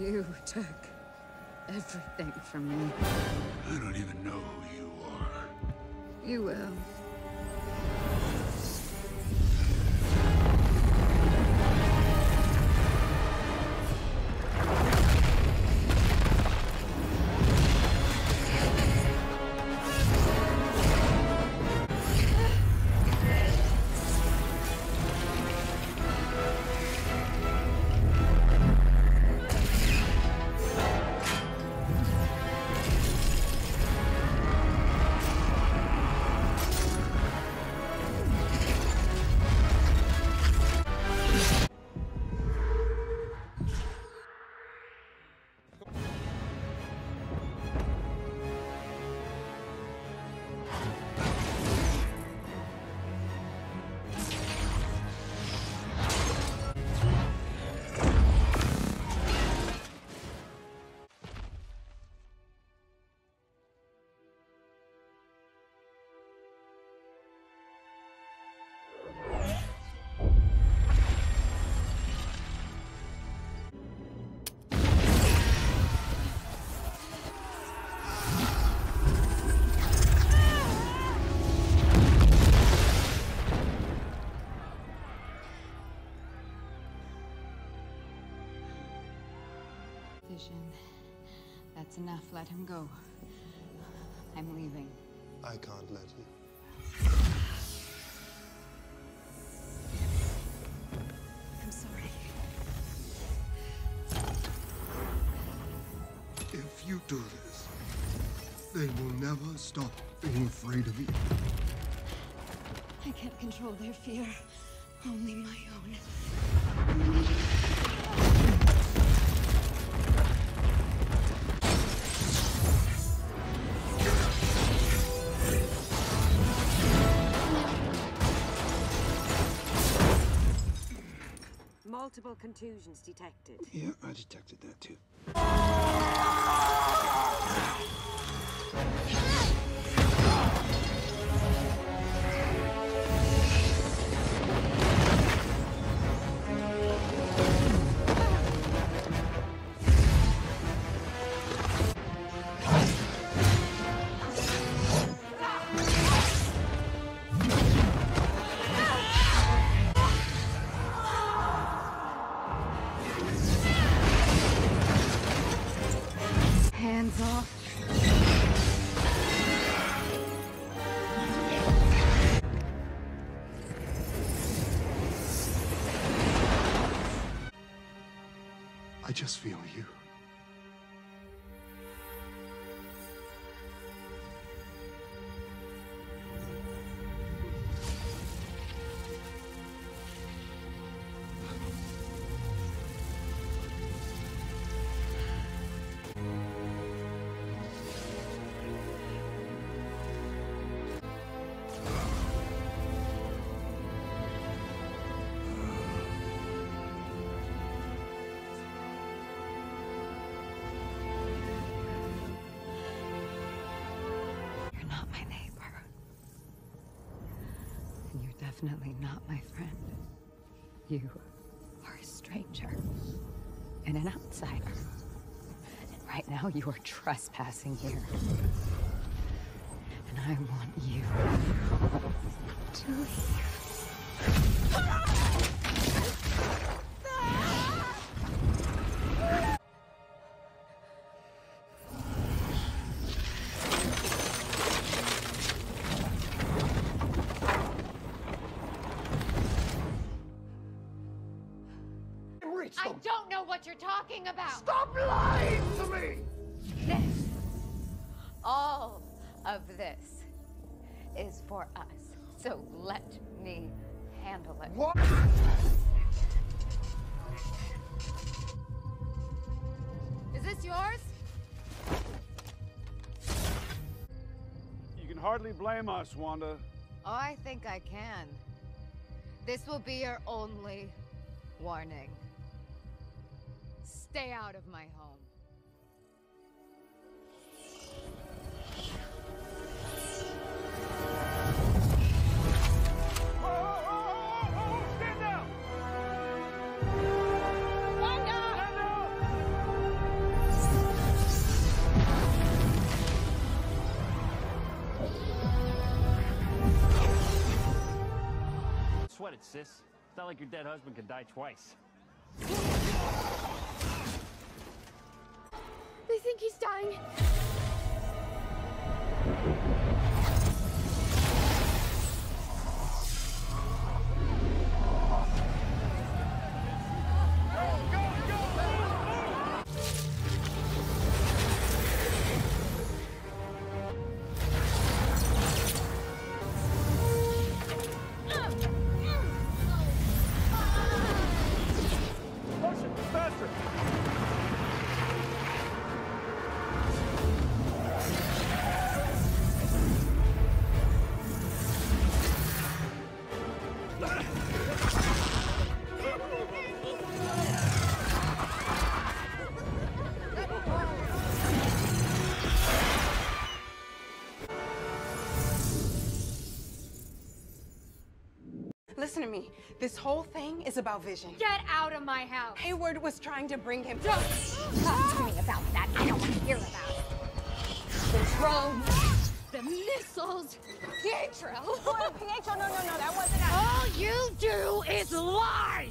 You took everything from me. I don't even know who you are. You will. Vision. That's enough. Let him go. I'm leaving. I can't let you. I'm sorry. If you do this, they will never stop being afraid of you. I can't control their fear. Only my own. Multiple contusions detected. Yeah, I detected that too. Just feel you. Definitely not my friend. You are a stranger and an outsider. And right now you are trespassing here. And I want you to leave. What you're talking about. Stop lying to me! This, all of this, is for us. So let me handle it. What? Is this yours? You can hardly blame us, Wanda. Oh, I think I can. This will be your only warning. Stay out of my home. Sweat it, sis. It's not like your dead husband could die twice. He's dying. Listen to me. This whole thing is about Vision. Get out of my house. Hayward was trying to bring him. Don't talk to me about that. I don't want to hear about it. The drones, the missiles, Pietro. Pietro, no, no, no, that wasn't. All you do is lie.